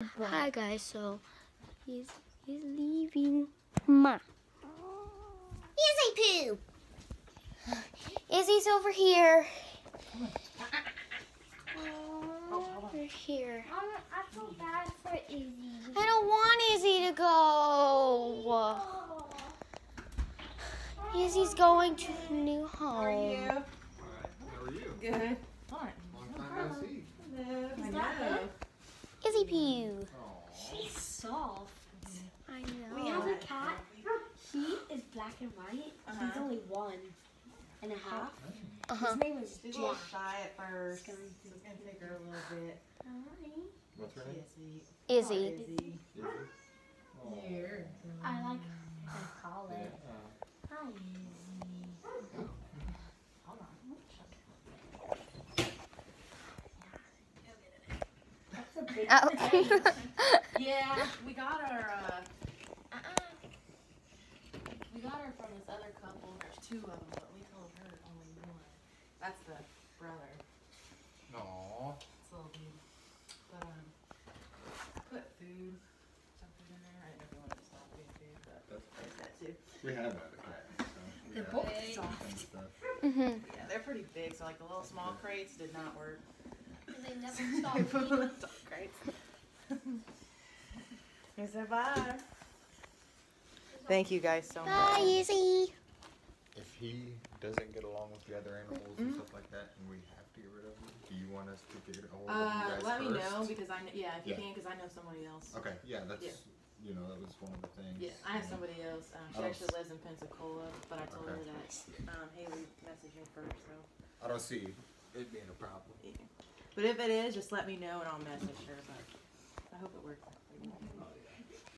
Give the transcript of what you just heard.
Hi guys, so he's he's leaving. Ma. Izzy poo. Izzy's over here. Over here. I feel bad for Izzy. I don't want Izzy to go. Oh. Izzy's going to a new home. How are you? How are you? Good. Fine. Long time no see. I know. Izzy poo. She's soft. I know. We have a cat. He is black and white. Uh-huh. He's only one and a half. Uh-huh. His name is She's a little shy at first. It's gonna take her a little bit. What's her name? Yes, Izzy. Izzy. Izzy. Oh. Here. I like to call it. Uh, Hi, Izzy. Hold on. That's a big Oh. Yeah, we got our, Uh, we got her from this other couple. There's two of them, but we told her only one. That's the brother. Aw. It's a little dude. But um, put food, some food in there. I didn't know if you wanted to stop doing food, but That's there's that too. We have had a cat. So They're both soft. and stuff. Mhm. Yeah, they're pretty big. So like the little small crates did not work. They never I put them in the top crates. He said bye. Thank you guys so much. Bye, Izzy. If he doesn't get along with the other animals and stuff like that, and we have to get rid of him, do you want us to get a hold of you Uh, guys let me know because I kn- yeah if you Yeah. can because I know somebody else. Okay, yeah, that's Yeah. you know that was one of the things. Yeah, I have somebody else. Um, she I actually lives in Pensacola, but I told her that um, Haley messaged me first. So, I don't see it being a problem. yeah. But if it is, just let me know and I'll message her. But I hope it works. Oh, you.